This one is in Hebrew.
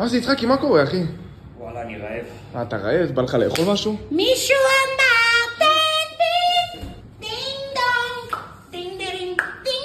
מה זה יצחקי, מה קורה, אחי? וואלה, אני רעב. אה, אתה רעב? בא לך לאכול משהו? מישהו אמר, תן ביס! דינג דונג! דינג דינג דינג